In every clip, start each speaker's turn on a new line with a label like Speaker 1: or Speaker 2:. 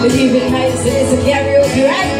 Speaker 1: But even nights, it's a karaoke,
Speaker 2: right?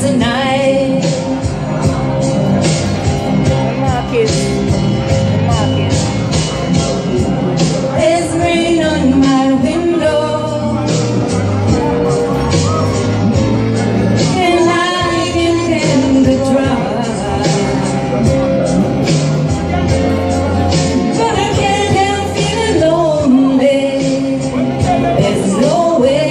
Speaker 1: tonight. There's rain on my window, and the. But I can't help feeling lonely. There's no way.